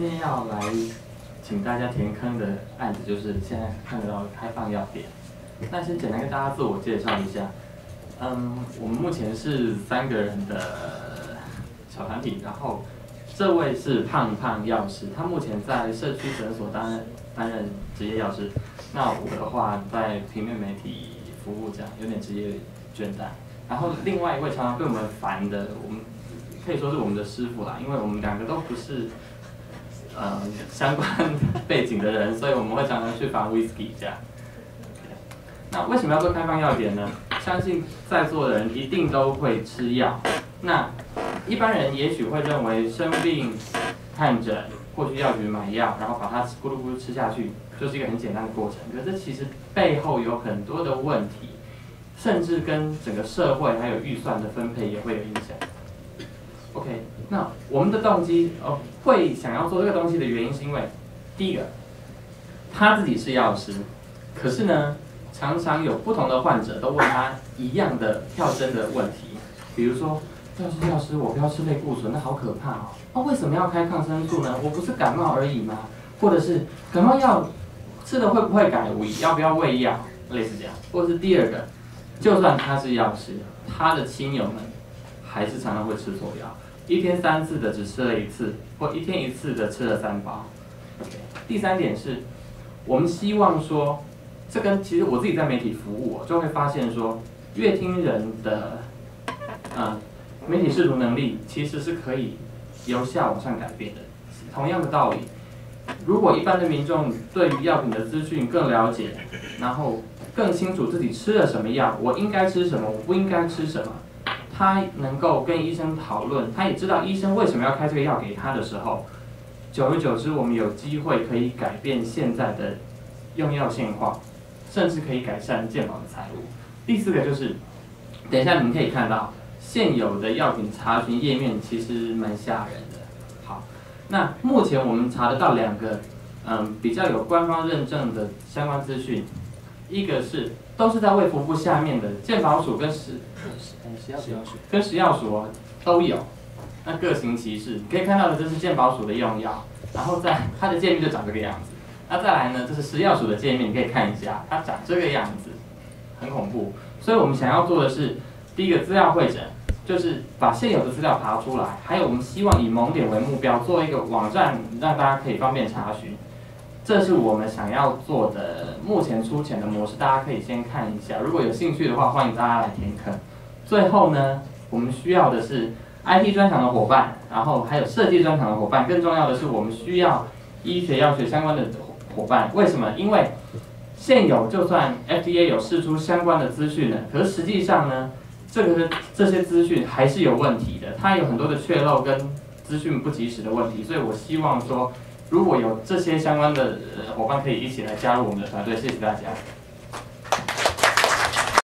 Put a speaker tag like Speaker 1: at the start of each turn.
Speaker 1: 今天要来请大家填坑的案子，就是现在看得到开放药点。那先简单跟大家自我介绍一下。嗯，我们目前是三个人的小团体，然后这位是胖胖药师，他目前在社区诊所担任担任职业药师。那我的话在平面媒体服务，这样有点职业倦怠。然后另外一位常常被我们烦的，我们可以说是我们的师傅啦，因为我们两个都不是呃相关背景的人，所以我们会常常去烦 whisky 这样。那为什么要做开放药点呢？相信在座的人一定都会吃药。那一般人也许会认为生病看诊或去药局买药，然后把它咕噜咕噜吃下去，就是一个很简单的过程。可是其实背后有很多的问题，甚至跟整个社会还有预算的分配也会有影响。那我们的动机哦，会想要做这个东西的原因是因为，第一个，他自己是药师，可是呢。常常有不同的患者都问他一样的跳针的问题，比如说，药师药师，我不要吃类固醇，那好可怕哦。那为什么要开抗生素呢？我不是感冒而已吗？或者是感冒药吃了会不会改胃？要不要喂药？类似这样。或者是第二个，就算他是药师，他的亲友们还是常常会吃错药，一天三次的只吃了一次，或一天一次的吃了三包。第三点是，我们希望说。这跟其实我自己在媒体服务，我就会发现说，乐听人的，嗯，媒体视图能力其实是可以由下往上改变的。同样的道理，如果一般的民众对于药品的资讯更了解，然后更清楚自己吃了什么药，我应该吃什么，我不应该吃什么，他能够跟医生讨论，他也知道医生为什么要开这个药给他的时候，久而久之，我们有机会可以改变现在的用药现况。甚至可以改善健保的财务。第四个就是，等一下你们可以看到现有的药品查询页面其实蛮吓人的。好，那目前我们查得到两个，嗯，比较有官方认证的相关资讯，一个是都是在卫福部下面的健保署跟食食药署跟食药署都有，那各行其事。可以看到的这是健保署的用药，然后在它的界面就长这个样子。那再来呢？这是食药署的界面，你可以看一下，它长这个样子，很恐怖。所以我们想要做的是，第一个资料会诊，就是把现有的资料爬出来，还有我们希望以盲点为目标，做一个网站，让大家可以方便查询。这是我们想要做的目前出钱的模式，大家可以先看一下。如果有兴趣的话，欢迎大家来填坑。最后呢，我们需要的是 IT 专场的伙伴，然后还有设计专场的伙伴，更重要的是，我们需要医学药学相关的。伙伴，为什么？因为现有就算 FDA 有释出相关的资讯呢，可是实际上呢，这个这些资讯还是有问题的，它有很多的缺漏跟资讯不及时的问题，所以我希望说，如果有这些相关的伙伴可以一起来加入我们的团队，谢谢大家。